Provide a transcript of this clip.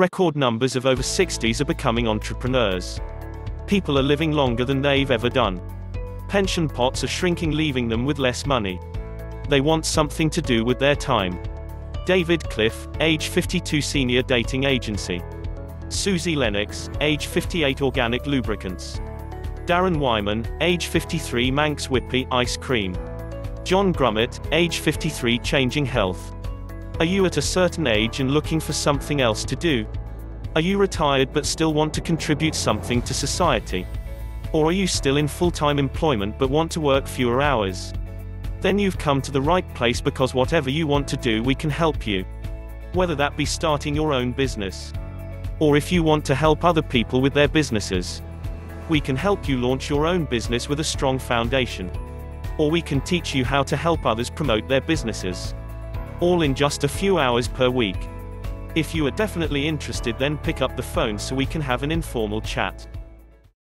Record numbers of over 60s are becoming entrepreneurs. People are living longer than they've ever done. Pension pots are shrinking, leaving them with less money. They want something to do with their time. David Cliff, age 52 senior dating agency. Susie Lennox, age 58 organic lubricants. Darren Wyman, age 53 Manx Whippy ice cream. John Grummet, age 53 changing health. Are you at a certain age and looking for something else to do? Are you retired but still want to contribute something to society? Or are you still in full-time employment but want to work fewer hours? Then you've come to the right place because whatever you want to do we can help you. Whether that be starting your own business. Or if you want to help other people with their businesses. We can help you launch your own business with a strong foundation. Or we can teach you how to help others promote their businesses all in just a few hours per week. If you are definitely interested then pick up the phone so we can have an informal chat.